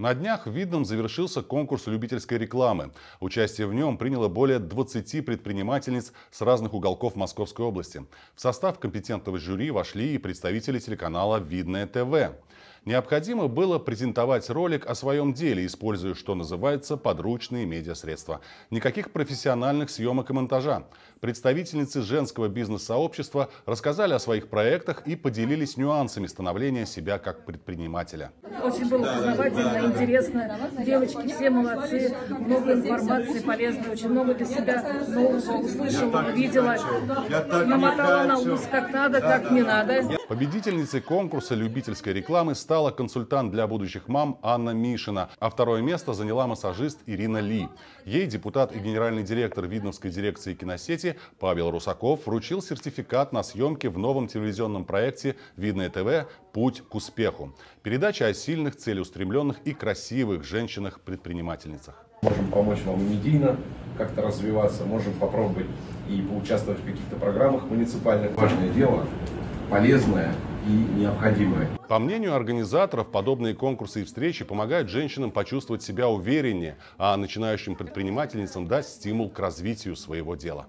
На днях в Видном завершился конкурс любительской рекламы. Участие в нем приняло более 20 предпринимательниц с разных уголков Московской области. В состав компетентного жюри вошли и представители телеканала «Видное ТВ». Необходимо было презентовать ролик о своем деле, используя, что называется, подручные медиасредства. Никаких профессиональных съемок и монтажа. Представительницы женского бизнес-сообщества рассказали о своих проектах и поделились нюансами становления себя как предпринимателя. Очень было познавательно, интересно. Девочки все молодцы, много информации полезной, очень много для себя нового услышала, увидела, намотала на ус как надо, как не надо. Победительницей конкурса любительской рекламы стала консультант для будущих мам Анна Мишина, а второе место заняла массажист Ирина Ли. Ей депутат и генеральный директор Видновской дирекции киносети Павел Русаков вручил сертификат на съемки в новом телевизионном проекте «Видное ТВ. Путь к успеху». Передача о сильных, целеустремленных и красивых женщинах-предпринимательницах. Можем помочь вам медийно как-то развиваться, можем попробовать и поучаствовать в каких-то программах муниципальных. Важное дело полезное и необходимое. По мнению организаторов, подобные конкурсы и встречи помогают женщинам почувствовать себя увереннее, а начинающим предпринимательницам дать стимул к развитию своего дела.